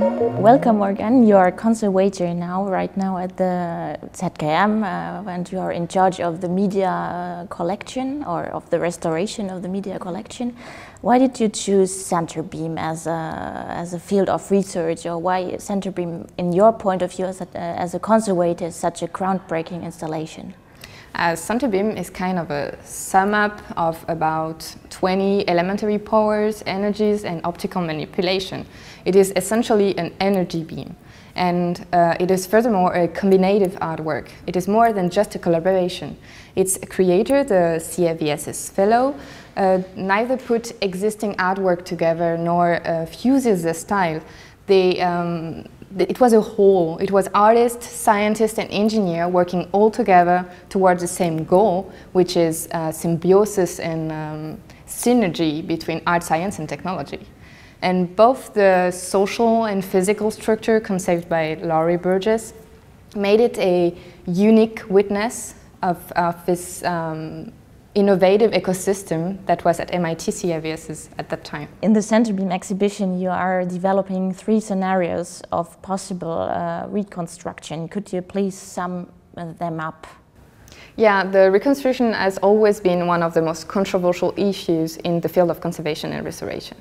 Welcome Morgane, you are conservator now, right now at the ZKM uh, and you are in charge of the media collection or of the restoration of the media collection. Why did you choose Centerbeam as a, as a field of research or why Centerbeam, in your point of view as a, as a conservator, is such a groundbreaking installation? As Centerbeam is kind of a sum up of about 20 elementary powers, energies and optical manipulation. It is essentially an energy beam and uh, it is furthermore a combinative artwork. It is more than just a collaboration. Its creator, the CAVS fellow, uh, neither put existing artwork together nor uh, fuses the style. They, um, it was a whole. It was artist, scientist, and engineer working all together towards the same goal, which is uh, symbiosis and um, synergy between art, science, and technology. And both the social and physical structure conceived by Lowry Burgess made it a unique witness of, of this um, innovative ecosystem that was at MIT CAVS at that time. In the Centerbeam exhibition, you are developing three scenarios of possible uh, reconstruction. Could you please sum them up? Yeah, the reconstruction has always been one of the most controversial issues in the field of conservation and restoration.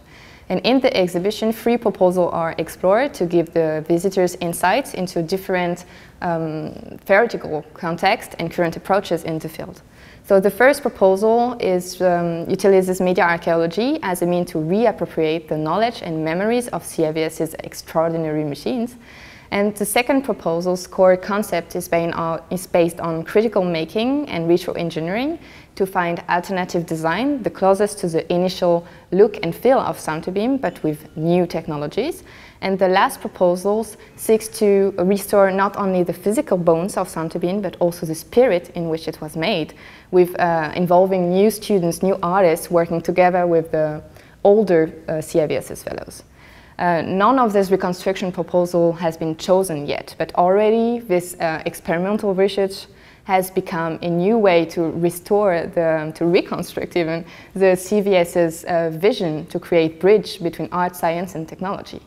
And in the exhibition, three proposals are explored to give the visitors insights into different um, theoretical context and current approaches in the field. So the first proposal is um, utilizes media archaeology as a means to reappropriate the knowledge and memories of CAVS's extraordinary machines. And the second proposal's core concept is, based on critical making and retroengineering to find alternative design, the closest to the initial look and feel of Centerbeam, but with new technologies. And the last proposal seeks to restore not only the physical bones of Centerbeam, but also the spirit in which it was made, with uh, involving new students, new artists working together with the older uh, CAVS fellows. Uh, none of this reconstruction proposal has been chosen yet, but already this uh, experimental research has become a new way to restore, the, to reconstruct even, the CAVS's uh, vision to create bridge between art, science and technology.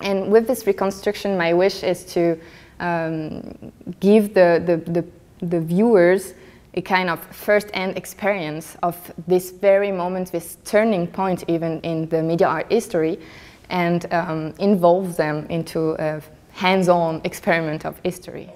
And with this reconstruction, my wish is to um, give the, the, the, the viewers a kind of first-hand experience of this very moment, this turning point even in the media art history, and um, involve them into a hands-on experiment of history.